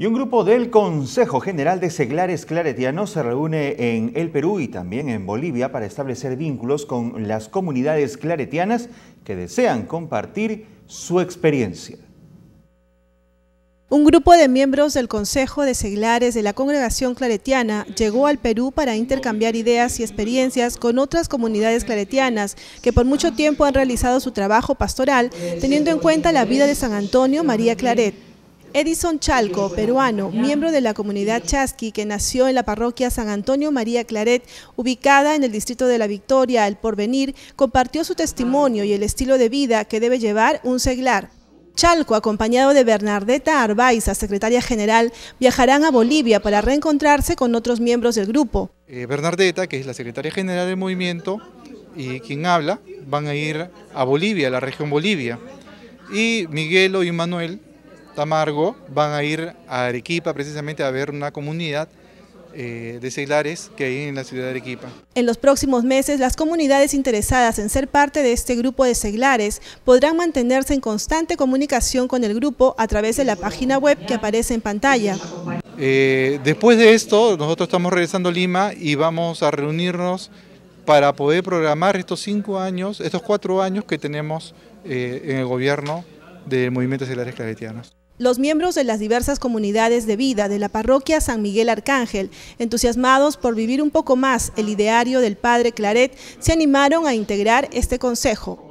Y un grupo del Consejo General de Seglares Claretianos se reúne en el Perú y también en Bolivia para establecer vínculos con las comunidades claretianas que desean compartir su experiencia. Un grupo de miembros del Consejo de Seglares de la Congregación Claretiana llegó al Perú para intercambiar ideas y experiencias con otras comunidades claretianas que por mucho tiempo han realizado su trabajo pastoral teniendo en cuenta la vida de San Antonio María Claret. Edison Chalco, peruano, miembro de la comunidad Chasqui, que nació en la parroquia San Antonio María Claret, ubicada en el distrito de La Victoria, El Porvenir, compartió su testimonio y el estilo de vida que debe llevar un seglar. Chalco, acompañado de Bernardeta Arbaiza, secretaria general, viajarán a Bolivia para reencontrarse con otros miembros del grupo. Eh, Bernardeta, que es la secretaria general del movimiento, y quien habla, van a ir a Bolivia, a la región Bolivia. Y Miguelo y Manuel, Tamargo van a ir a Arequipa precisamente a ver una comunidad eh, de seglares que hay en la ciudad de Arequipa. En los próximos meses, las comunidades interesadas en ser parte de este grupo de seglares podrán mantenerse en constante comunicación con el grupo a través de la página web que aparece en pantalla. Eh, después de esto, nosotros estamos regresando a Lima y vamos a reunirnos para poder programar estos cinco años, estos cuatro años que tenemos eh, en el gobierno del movimiento seglares claretianos. Los miembros de las diversas comunidades de vida de la parroquia San Miguel Arcángel, entusiasmados por vivir un poco más el ideario del padre Claret, se animaron a integrar este consejo.